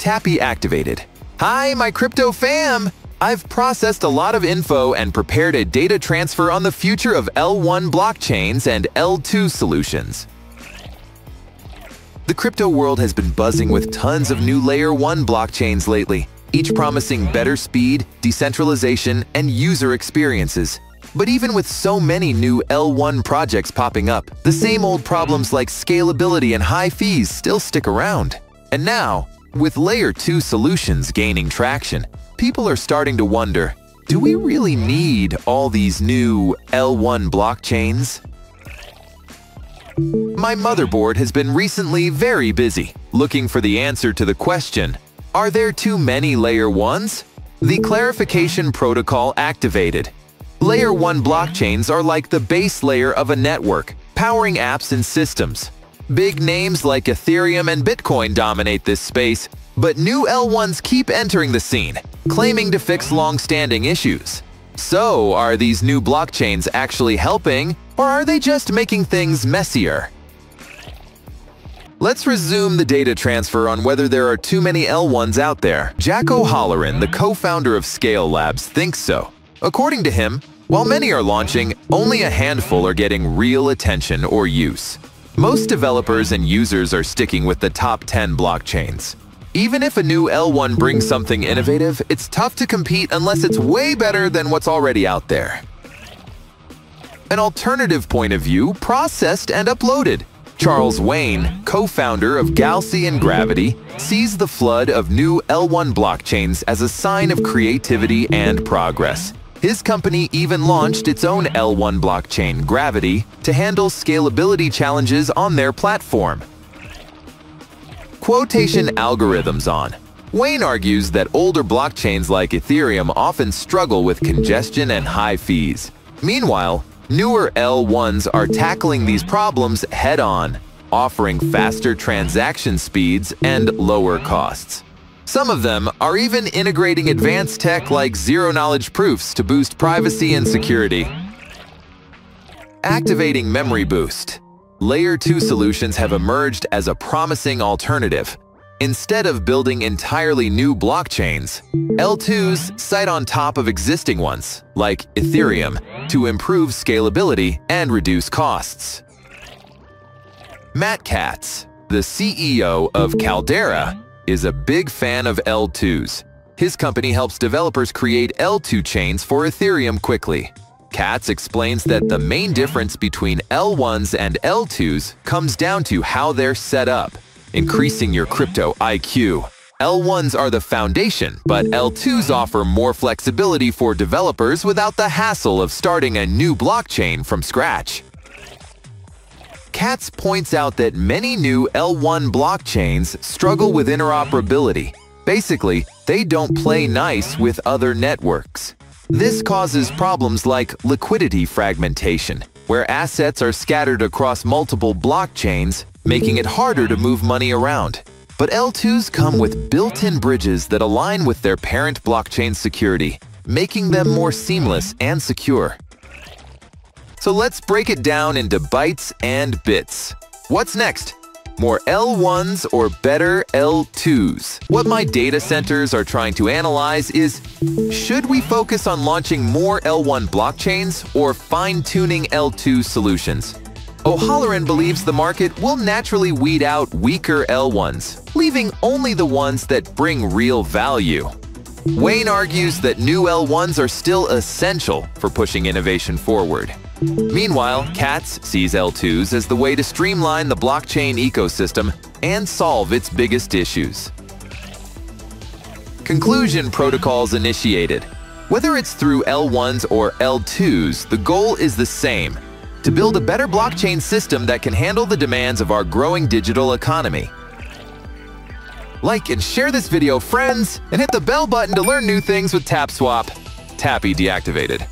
Tappy activated. Hi, my crypto fam! I've processed a lot of info and prepared a data transfer on the future of L1 blockchains and L2 solutions. The crypto world has been buzzing with tons of new Layer 1 blockchains lately, each promising better speed, decentralization, and user experiences. But even with so many new L1 projects popping up, the same old problems like scalability and high fees still stick around. And now, with Layer 2 solutions gaining traction, people are starting to wonder, do we really need all these new L1 blockchains? My motherboard has been recently very busy, looking for the answer to the question, are there too many Layer 1s? The clarification protocol activated. Layer 1 blockchains are like the base layer of a network, powering apps and systems. Big names like Ethereum and Bitcoin dominate this space, but new L1s keep entering the scene, claiming to fix long-standing issues. So, are these new blockchains actually helping, or are they just making things messier? Let's resume the data transfer on whether there are too many L1s out there. Jack O'Holleran, the co-founder of Skale Labs, thinks so. According to him, while many are launching, only a handful are getting real attention or use. Most developers and users are sticking with the top 10 blockchains. Even if a new L1 brings something innovative, it's tough to compete unless it's way better than what's already out there. An alternative point of view processed and uploaded. Charles Wayn, co-founder of and Gravity, sees the flood of new L1 blockchains as a sign of creativity and progress. His company even launched its own L1 blockchain, Gravity, to handle scalability challenges on their platform. Quotation algorithms on. Wayn argues that older blockchains like Ethereum often struggle with congestion and high fees. Meanwhile, newer L1s are tackling these problems head-on, offering faster transaction speeds and lower costs. Some of them are even integrating advanced tech like zero-knowledge proofs to boost privacy and security. Activating Memory Boost Layer 2 solutions have emerged as a promising alternative. Instead of building entirely new blockchains, L2s site on top of existing ones, like Ethereum, to improve scalability and reduce costs. Matt Katz, the CEO of Caldera, is a big fan of L2s. His company helps developers create L2 chains for Ethereum quickly. Katz explains that the main difference between L1s and L2s comes down to how they're set up, increasing your crypto IQ. L1s are the foundation, but L2s offer more flexibility for developers without the hassle of starting a new blockchain from scratch. Katz points out that many new L1 blockchains struggle with interoperability. Basically, they don't play nice with other networks. This causes problems like liquidity fragmentation, where assets are scattered across multiple blockchains, making it harder to move money around. But L2s come with built-in bridges that align with their parent blockchain security, making them more seamless and secure. So let's break it down into bytes and bits. What's next? More L1s or better L2s? What my data centers are trying to analyze is, should we focus on launching more L1 blockchains or fine-tuning L2 solutions? O'Holleran believes the market will naturally weed out weaker L1s, leaving only the ones that bring real value. Wayn argues that new L1s are still essential for pushing innovation forward. Meanwhile, Katz sees L2s as the way to streamline the blockchain ecosystem and solve its biggest issues. Conclusion protocols initiated. Whether it's through L1s or L2s, the goal is the same, to build a better blockchain system that can handle the demands of our growing digital economy. Like and share this video, friends, and hit the bell button to learn new things with TapSwap. Tappy deactivated.